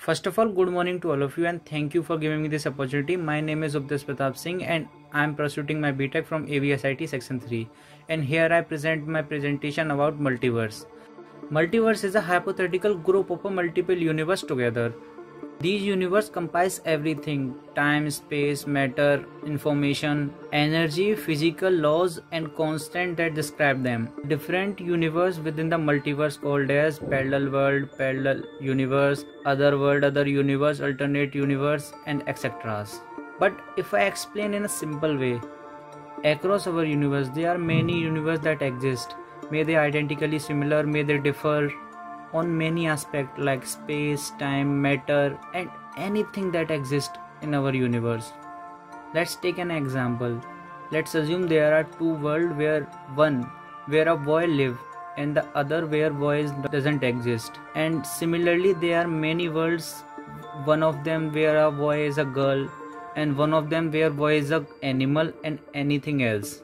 First of all, good morning to all of you and thank you for giving me this opportunity. My name is Updesh Pratap Singh and I am pursuing my BTech from AVSIT Section 3. And here I present my presentation about multiverse. Multiverse is a hypothetical group of multiple universe together. These universe comprise everything time, space, matter, information, energy, physical laws, and constant that describe them. Different universe within the multiverse called as parallel world, parallel universe, other world, other universe, alternate universe, and etc. But if I explain in a simple way, across our universe there are many universes that exist. May they identically similar, may they differ, on many aspects like space, time, matter, and anything that exists in our universe. Let's take an example. Let's assume there are two worlds where one where a boy live and the other where boys doesn't exist. And similarly there are many worlds one of them where a boy is a girl and one of them where boy is a animal and anything else.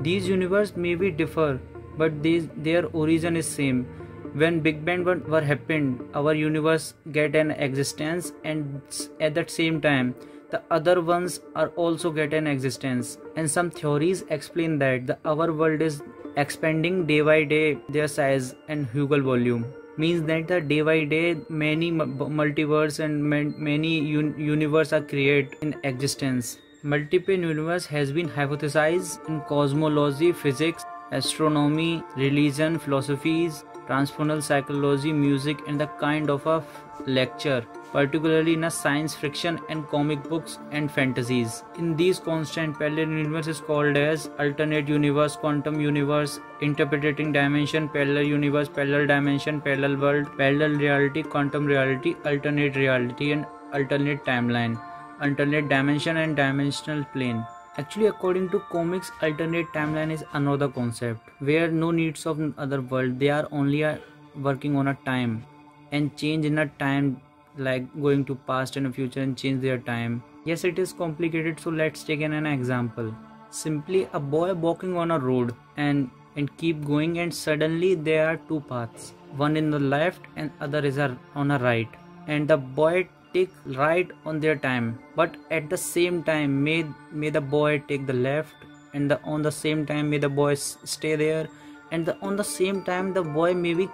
These universe may be differ but these, their origin is same when big bang were happened our universe get an existence and at that same time the other ones are also get an existence. And some theories explain that the our world is expanding day by day their size and hugel volume. Means that the day by day many multiverse and many un- universe are created in existence. Multiple universe has been hypothesized in cosmology physics astronomy religion philosophies transpersonal psychology, music, and the kind of a lecture, particularly in a science fiction and comic books and fantasies. In these constant parallel universe is called as alternate universe, quantum universe, interpenetrating dimension, parallel universe, parallel dimension, parallel world, parallel reality, quantum reality, alternate reality, and alternate timeline, alternate dimension and dimensional plane. Actually, according to comics, alternate timeline is another concept where no needs of other world. They are only uh, working on a time and change in a time like going to past and future and change their time. Yes, it is complicated. So let's take an, an example. Simply a boy walking on a road and and keep going and suddenly there are two paths one in the left and other is on a right and the boy take right on their time but at the same time may may the boy take the left and the, on the same time may the boy stay there and the, on the same time the boy maybe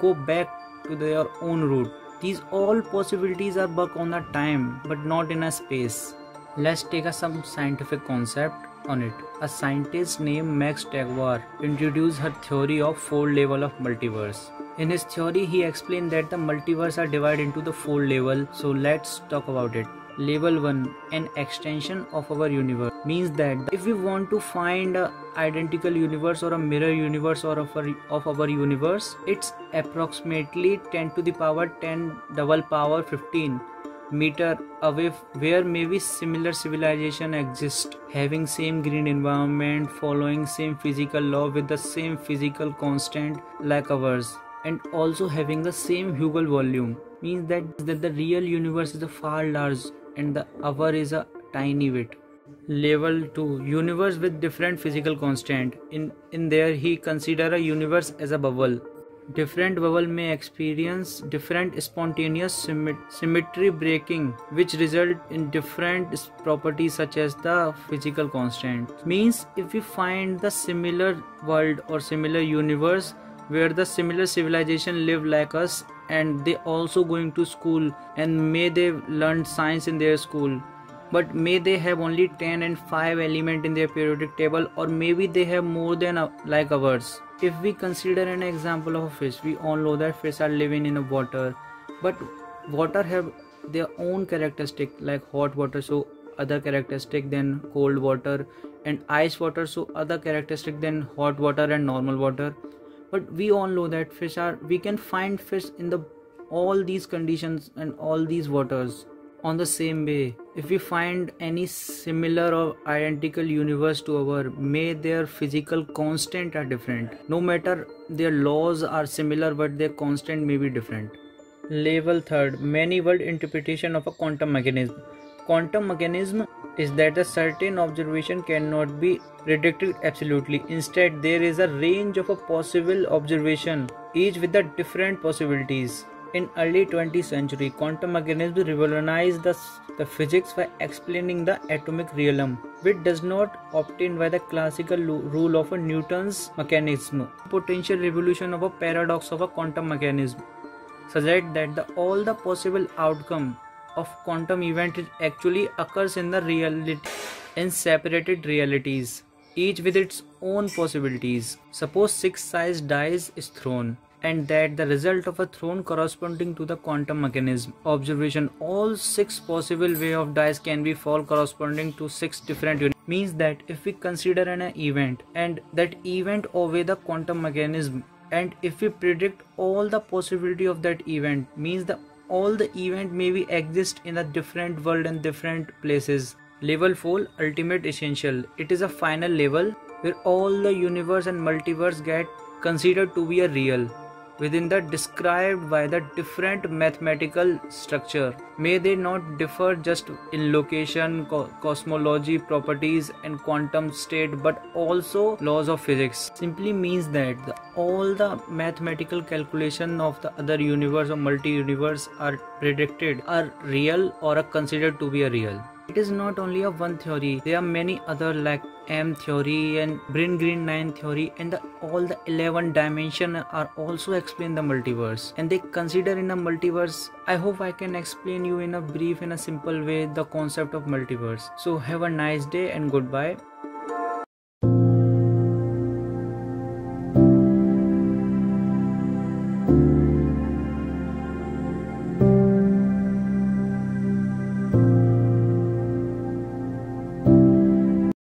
go back to their own route these all possibilities are work on a time but not in a space let's take a some scientific concept on it. A scientist named Max Tegmark introduced her theory of four level of multiverse. In his theory, he explained that the multiverse are divided into the four levels. So let's talk about it. Level 1 An extension of our universe means that if we want to find a identical universe or a mirror universe or of our, of our universe, it's approximately 10 to the power 10 double power 15 meter away where maybe similar civilization exist having same green environment following same physical law with the same physical constant like ours and also having the same hugel volume means that, that the real universe is a far large and the our is a tiny bit. Level 2 universe with different physical constant. In in there he consider a universe as a bubble. Different bubble may experience different spontaneous symmetry breaking which result in different properties such as the physical constant. Means if we find the similar world or similar universe where the similar civilization live like us and they also going to school and may they learn science in their school. But may they have only 10 and 5 element in their periodic table or maybe they have more than uh, like ours. If we consider an example of a fish we all know that fish are living in a water. But water have their own characteristic like hot water so other characteristic than cold water and ice water so other characteristic than hot water and normal water but we all know that fish are we can find fish in the all these conditions and all these waters on the same way. If we find any similar or identical universe to our may their physical constant are different. No matter their laws are similar but their constant may be different. Level third many world interpretation of a quantum mechanism quantum mechanism is that a certain observation cannot be predicted absolutely instead there is a range of a possible observation each with the different possibilities In early 20th century, quantum mechanism revolutionized the, the physics by explaining the atomic realm, which does not obtain by the classical rule of Newton's mechanism. Potential revolution of a paradox of a quantum mechanism suggests that the, all the possible outcome of quantum event actually occurs in the reality in separated realities, each with its own possibilities. Suppose six sized dice is thrown and that the result of a thrown corresponding to the quantum mechanism observation all six possible way of dice can be fall corresponding to six different units means that if we consider an event and that event obey the quantum mechanism and if we predict all the possibility of that event means the all the event may be exist in a different world and different places. Level 4 ultimate ensemble. It is a final level where all the universe and multiverse get considered to be a real within the described by the different mathematical structure. May they not differ just in location, co cosmology, properties, and quantum state, but also laws of physics. Simply means that the, all the mathematical calculation of the other universe or multi-universe are predicted are real or are considered to be a real. It is not only a one theory, there are many other like M theory and Brian Greene 9 theory and the, all the 11 dimension are also explain the multiverse and they consider in a multiverse. I hope I can explain you in a brief in a simple way the concept of multiverse. So have a nice day and goodbye.